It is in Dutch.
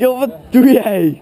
Joh, wat doe jij?